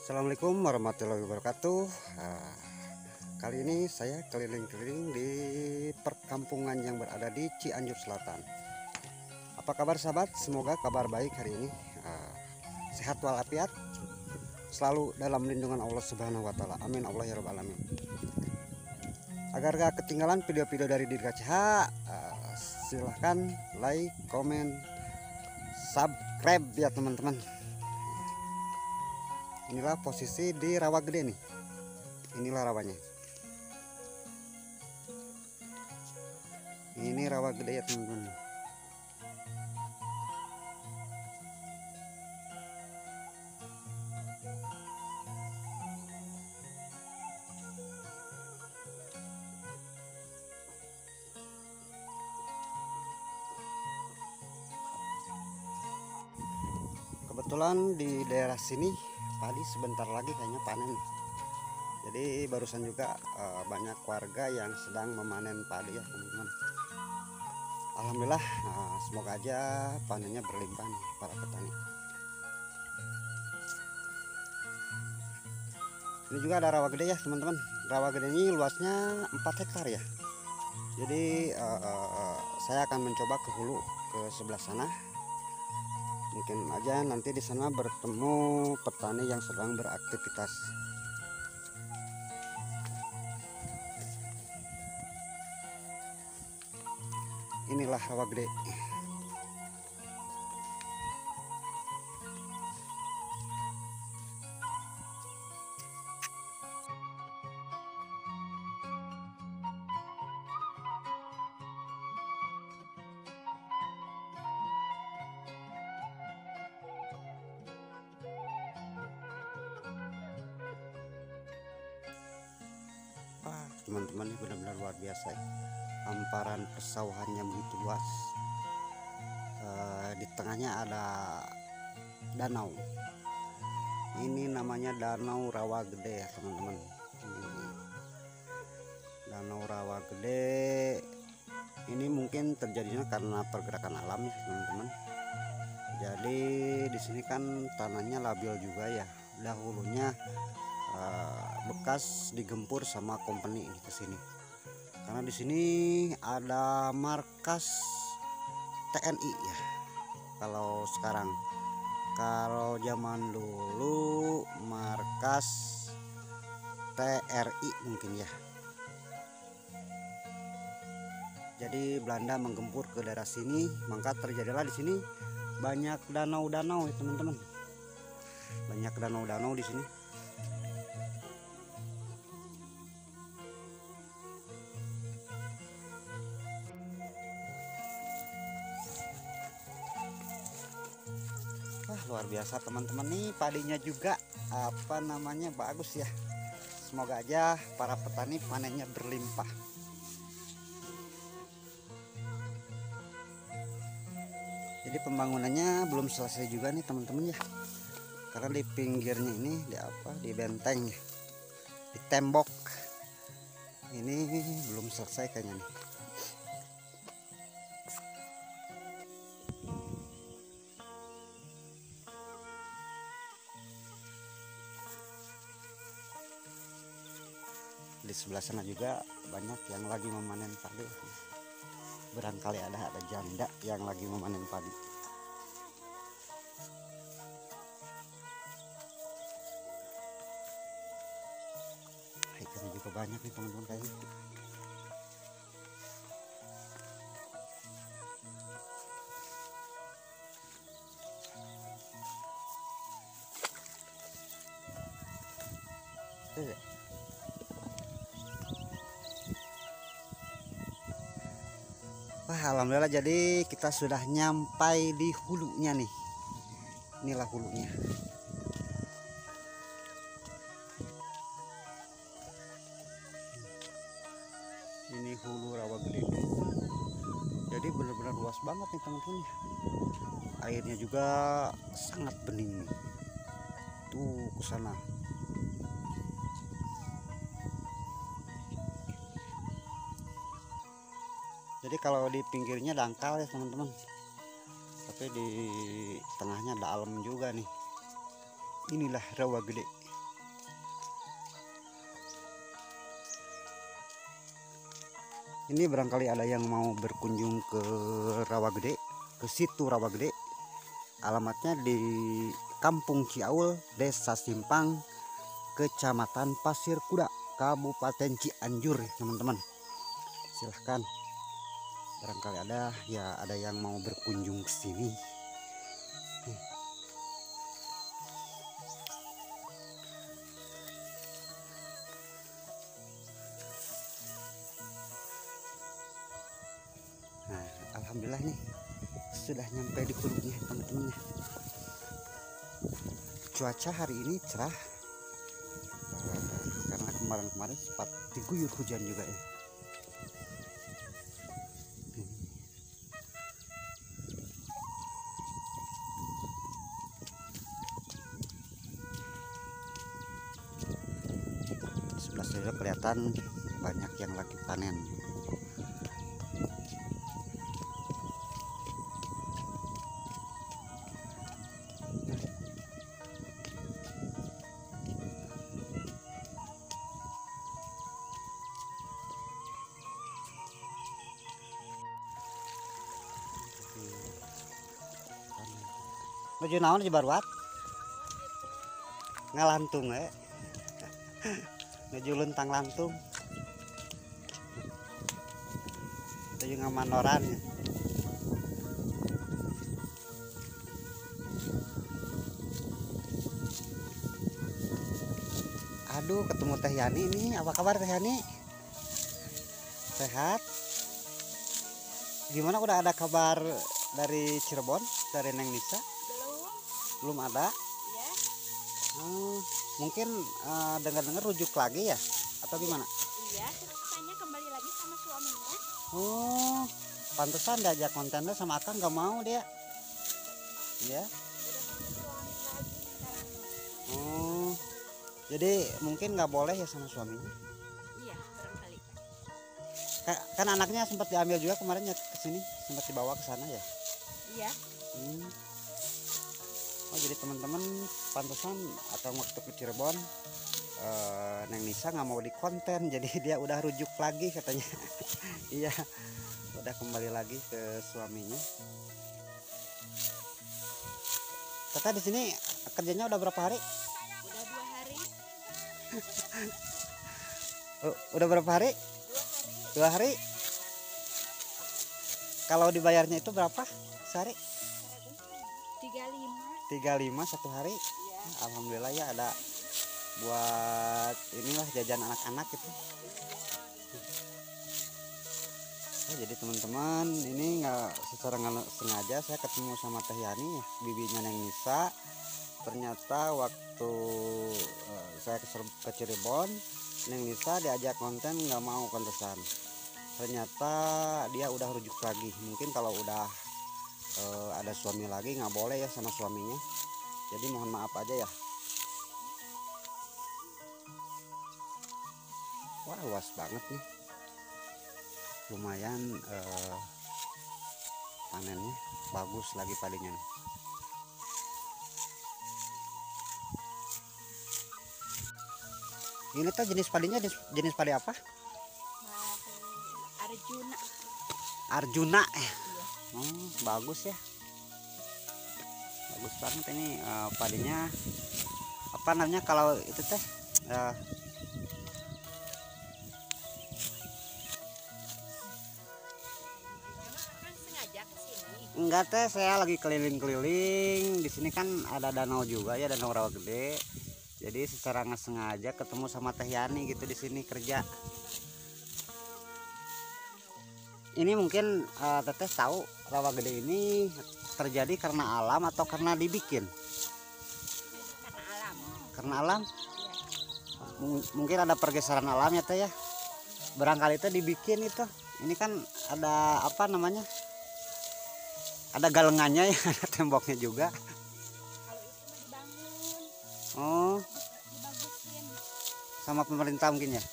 Assalamualaikum warahmatullahi wabarakatuh. Nah, Kali ini saya keliling-keliling di perkampungan yang berada di Cianjur Selatan. Apa kabar sahabat? Semoga kabar baik hari ini. Nah, Sehat walafiat Selalu dalam lindungan Allah Subhanahu Wa Taala. Amin. Allah ya Rabbal Alamin. Agar gak ketinggalan video-video dari Dirga CH uh, Silahkan like, komen, subscribe ya teman-teman inilah posisi di rawa gede nih. Inilah rawanya. Ini rawa gede ya teman-teman. Kebetulan di daerah sini padi sebentar lagi kayaknya panen. Jadi barusan juga uh, banyak warga yang sedang memanen padi ya teman-teman. Alhamdulillah uh, semoga aja panennya berlimpah nih para petani. Ini juga ada rawa gede ya teman-teman. Rawa gede ini luasnya 4 hektar ya. Jadi uh, uh, saya akan mencoba ke hulu ke sebelah sana mungkin aja nanti di sana bertemu petani yang sedang beraktivitas. Inilah rawa gede teman-teman ini benar-benar luar biasa ya. hamparan persawahannya begitu luas. E, di tengahnya ada danau. Ini namanya danau rawa gede ya teman-teman. Danau rawa gede. Ini mungkin terjadinya karena pergerakan alam ya teman-teman. Jadi di sini kan tanahnya labil juga ya. Dahulunya uh, bekas digempur sama company ini ke sini karena di sini ada markas TNI ya kalau sekarang. Kalau zaman dulu markas TRI mungkin ya. Jadi Belanda menggempur ke daerah sini maka terjadilah di sini banyak danau-danau ya teman-teman. Banyak danau-danau di sini luar biasa teman-teman. Nih padinya juga apa namanya bagus ya. Semoga aja para petani panennya berlimpah. Jadi pembangunannya belum selesai juga nih teman-teman ya. Karena di pinggirnya ini di apa di benteng di tembok. Ini belum selesai kayaknya nih sebelah sana juga banyak yang lagi memanen padi. Barangkali ada ada janda yang lagi memanen padi. Ikannya juga banyak nih teman-teman kayaknya alhamdulillah jadi kita sudah nyampai di hulunya nih. Inilah hulunya. Ini hulu rawa gede. Jadi benar-benar luas banget nih teman-teman ya. Airnya juga sangat bening. Tuh ke sana. jadi kalau di pinggirnya dangkal ya teman-teman. Tapi di tengahnya dalam juga nih. Inilah rawa gede. Ini barangkali ada yang mau berkunjung ke rawa gede ke situ rawa gede. Alamatnya di Kampung Ciaul Desa Simpang Kecamatan Pasir Kuda Kabupaten Cianjur ya, teman-teman. Silahkan barangkali ada ya ada yang mau berkunjung ke sini. Nah, alhamdulillah nih sudah nyampe di hulunya teman-teman cuaca hari ini cerah. Karena kemarin-kemarin sempat diguyur hujan juga ya saya kelihatan banyak yang lagi panen Nuju naon di Barwat? Ngalantung eh. Nuju lentang lantung. Nuju ngamanoran. ya. Aduh, ketemu Teh Yani nih. Apa kabar Teh Yani? Sehat? Gimana udah ada kabar dari Cirebon, dari Neng Nisa? belum Belum ada? Hmm, mungkin eh, dengar-dengar rujuk lagi ya? Atau gimana? iya terus katanya kembali lagi sama suaminya Oh, pantesan diajak kontennya sama Akang nggak mau dia. Ya. Oh, jadi mungkin nggak boleh ya sama suaminya. iya barangkali Ka- Kan anaknya sempat diambil juga kemarin ya ke sini, sempat dibawa ke sana ya. iya Hmm. Oh jadi teman-teman pantesan atau waktu ke Cirebon eh, Neng Nisa nggak mau di konten jadi dia udah rujuk lagi katanya iya udah kembali lagi ke suaminya Tata di sini kerjanya udah berapa hari? udah dua hari udah berapa hari? dua hari Dua hari. Kalau dibayarnya itu berapa sehari? Tiga lima 35 satu hari. iya Alhamdulillah ya ada buat inilah jajan anak-anak gitu. Oh, jadi teman-teman ini nggak secara nggak sengaja saya ketemu sama Teh Yani ya, bibinya Neng Nisa. Ternyata waktu eh, saya ke, ke Cirebon, Neng Nisa diajak konten nggak mau kontesan. Ternyata dia udah rujuk lagi. Mungkin kalau udah eh, ada suami lagi nggak boleh ya sama suaminya. Jadi mohon maaf aja ya. Wah luas banget nih. Lumayan eh, panennya. Bagus lagi padinya nih. ini tuh jenis padinya jenis, jenis padi apa? Waduh, Arjuna. Arjuna Oh, bagus ya. Bagus banget ini eh, padinya. Apa namanya kalau itu teh? ke sini enggak teh, saya lagi keliling-keliling. Di sini kan ada danau juga ya, danau rawa gede. Jadi secara nggak sengaja ketemu sama Teh Yani gitu di sini kerja. Ini mungkin eh, teteh tahu rawa gede ini terjadi karena alam atau karena dibikin? karena alam? Karena alam? Mung- mungkin ada pergeseran alam ya teh ya? Barangkali itu dibikin itu. Ini kan ada apa namanya? Ada galengannya ya ada temboknya juga. Kalau itu mah dibangun oh. Sama pemerintah mungkin ya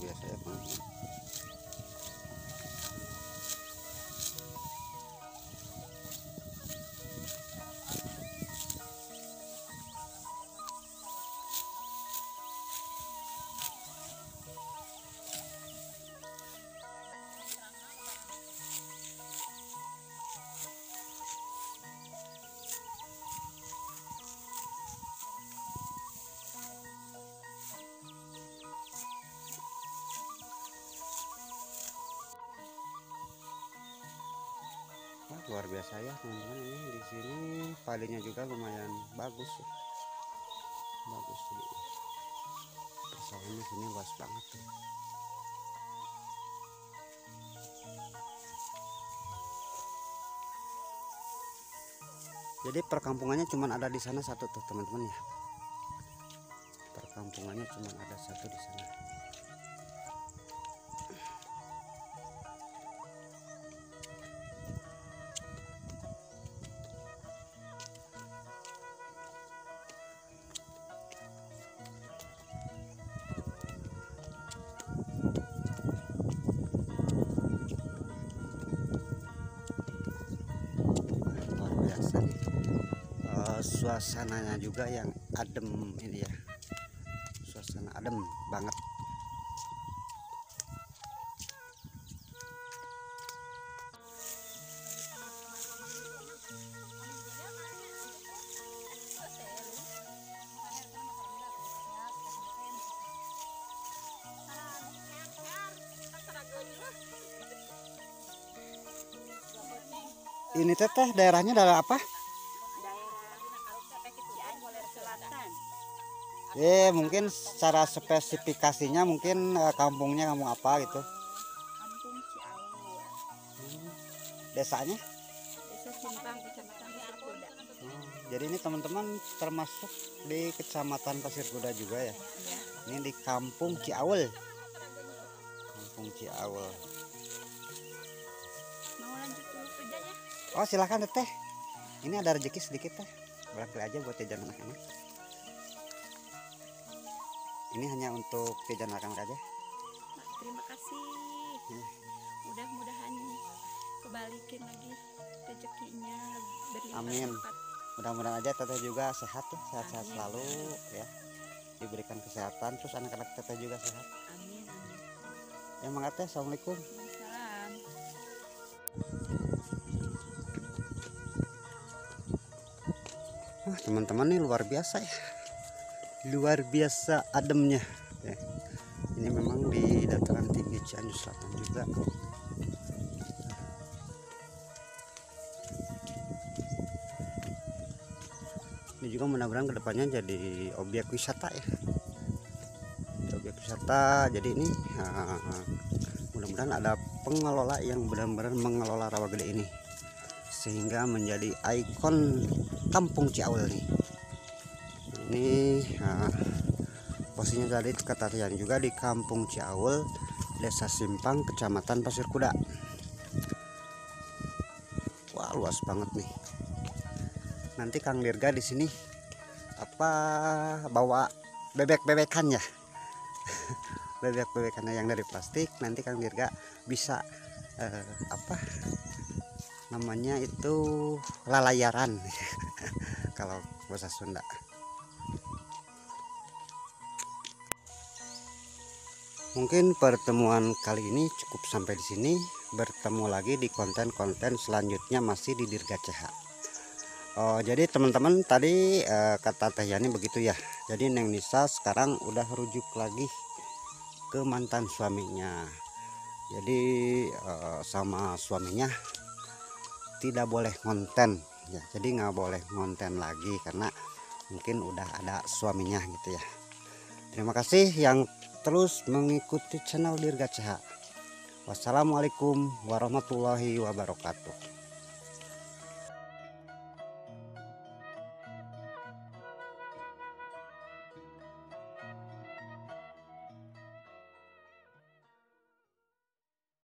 iya oh, luar biasa ya teman-teman ini di sini padinya juga lumayan bagus ya. bagus jadi persawahannya sini luas banget tuh. jadi perkampungannya cuma ada di sana satu tuh teman-teman ya perkampungannya cuma ada satu di sana suasananya juga yang adem ini ya. Suasana adem banget. Ini teh teh daerahnya daerah apa Eh mungkin secara spesifikasinya mungkin eh, kampungnya kampung apa gitu Kampung Ciawu. desanya Desa Simpang, Kecamatan Pasir Kuda. Hmm, jadi ini teman-teman termasuk di kecamatan Pasir Kuda juga ya Ya. ini di kampung Ciawel kampung Ciawel Mau lanjut dulu kerjanya? oh silahkan teteh ini ada rezeki sedikit teh barangkali aja buat jajan anak-anak ini hanya untuk jajan anak-anak aja Mak, terima kasih. Hmm. Mudah-mudahan kebalikin lagi rezekinya Amin. mudah-mudahan aja teteh juga sehat ya sehat-sehat selalu ya diberikan kesehatan terus anak-anak teteh juga sehat Amin. Amin. ya assalamualaikum. Wah, teman-teman ini luar biasa ya luar biasa ademnya. Ya. ini memang di dataran tinggi Cianjur Selatan juga ini juga mudah-mudahan ke depannya jadi objek wisata ya. Objek wisata jadi ini ah, mudah-mudahan ada pengelola yang benar-benar mengelola rawa gede ini. Sehingga menjadi ikon kampung Ciawel nih ini ah, posisinya tadi kata Tian juga di kampung Ciawel desa Simpang kecamatan Pasir Kuda. Wah luas banget nih. Nanti Kang Dirga di sini apa bawa bebek-bebekan ya? Bebek-bebekannya yang dari plastik nanti Kang Dirga bisa eh, apa namanya itu lalayaran. Kalau bahasa Sunda mungkin pertemuan kali ini cukup sampai di sini bertemu lagi di konten-konten selanjutnya masih di Dirga CH Oh, jadi teman-teman tadi eh, kata Teh Yani begitu ya. Jadi Neng Nisa sekarang udah rujuk lagi ke mantan suaminya. Jadi eh, sama suaminya tidak boleh konten ya. Jadi nggak boleh konten lagi karena mungkin udah ada suaminya gitu ya. Terima kasih yang terus mengikuti channel Dirga. Wassalamualaikum warahmatullahi wabarakatuh.